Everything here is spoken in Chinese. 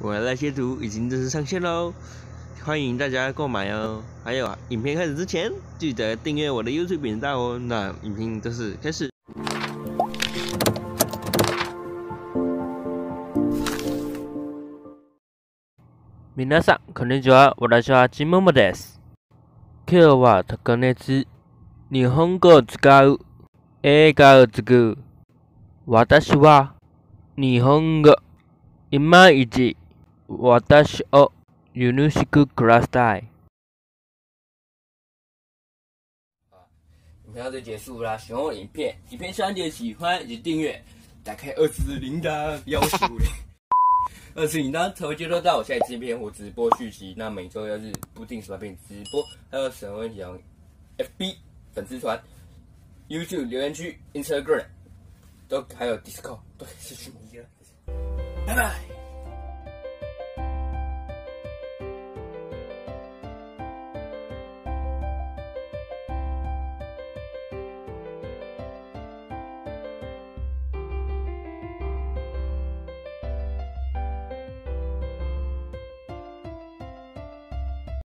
我的那些图已经正式上线喽，欢迎大家购买哦。还有，影片开始之前，记得订阅我的 YouTube 频道哦。那影片正式开始。皆さん、こんにちは。私はジモモです。今日は特別日本語を使う映画を作る。私は日本語いまいち 私を許してください。影片就结束啦！喜欢我影片，影片喜点喜欢以及订阅，打开二次铃铛，要求嘞！二次铃铛才会接收到我下一支片或直播续集。那每周要是不定时发片直播，还有什么问题？FB 粉丝团、YouTube 留言区、Instagram 都还有 Discord 都可以私信我。拜拜。